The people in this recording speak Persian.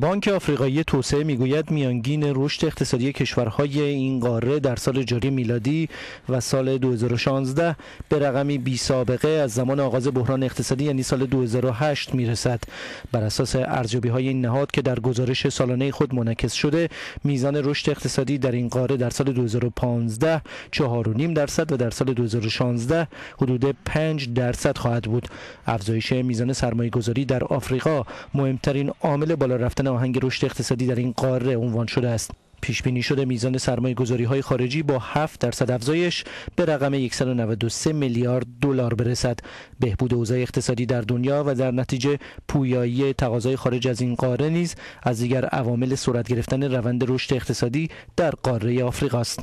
بانک آفریقایی توسعه می‌گوید میانگین رشد اقتصادی کشورهای این قاره در سال جاری میلادی و سال 2016 به رقمی بی سابقه از زمان آغاز بحران اقتصادی یعنی سال 2008 می‌رسد. بر اساس ارزیابی های این نهاد که در گزارش سالانه خود منعکس شده میزان رشد اقتصادی در این قاره در سال 2015 4.5 درصد و در سال 2016 حدود 5 درصد خواهد بود. افزایش میزان سرمایه گذاری در آفریقا مهمترین عامل بالا رفتن آهنگ رشد اقتصادی در این قاره عنوان شده است. پیش بینی شده میزان سرمایه گذاری های خارجی با 7 درصد افزایش به رقم 193 میلیارد دلار برسد. بهبود اوضاع اقتصادی در دنیا و در نتیجه پویایی تقاضای خارج از این قاره نیز از دیگر عوامل صورت گرفتن روند رشد اقتصادی در قاره آفریقا است